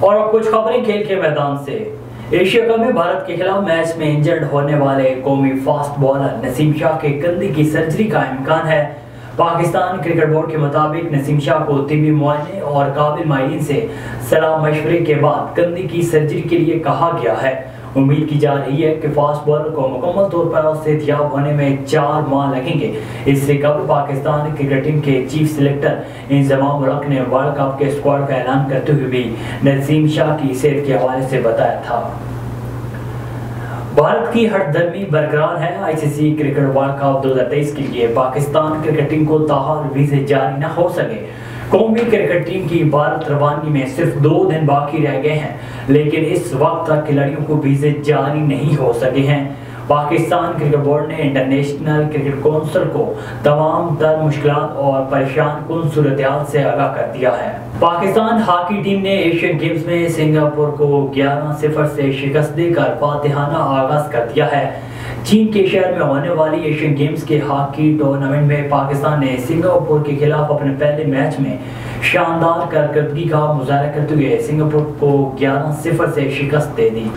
कुछ खबरें खेल के मैदान से। एशिया कप में भारत के खिलाफ मैच में इंजर्ड होने वाले कौमी फास्ट बॉलर नसीम शाह के कंधे की सर्जरी का इम्कान है। पाकिस्तान क्रिकेट बोर्ड के मुताबिक नसीम शाह को तिबी मुआयने और काबिल माहन से सलाह मशवरे के बाद कंधे की सर्जरी के लिए कहा गया है। उम्मीद की जा रही है कि फास्ट बॉलर को मुकम्मल तौर पर सेहतियाब होने में चार माह लगेंगे। इससे कबल पाकिस्तान क्रिकेट टीम के चीफ सिलेक्टर इंजमाम मुल्क ने वर्ल्ड कप के स्क्वाड का ऐलान करते हुए भी नसीम शाह की सेहत के हवाले से बताया था। भारत की हटदर्मी बरकरार है। आईसीसी क्रिकेट वर्ल्ड कप 2023 के लिए पाकिस्तान क्रिकेट टीम को ताहार वीजे जारी न हो सके। कौमी क्रिकेट टीम की भारत रवानगी में सिर्फ़ दो दिन बाकी रह गए हैं, लेकिन इस वक्त तक खिलाड़ियों को वीजे जारी नहीं हो सके हैं। पाकिस्तान क्रिकेट बोर्ड ने इंटरनेशनल क्रिकेट कौंसिल को तमाम तर मुश्किल और परेशान कन सूरत से आगाह कर दिया है। पाकिस्तान हॉकी टीम ने एशियन गेम्स में सिंगापुर को 11 सिफर से शिकस्त देकर फातिहाना आगाज़ कर दिया है। चीन के शहर में होने वाली एशियन गेम्स के हॉकी टूर्नामेंट में पाकिस्तान ने सिंगापुर के खिलाफ अपने पहले मैच में शानदार कारकर्दगी का मुजाहरा करते हुए सिंगापुर को 11 सिफर से शिकस्त दे दी।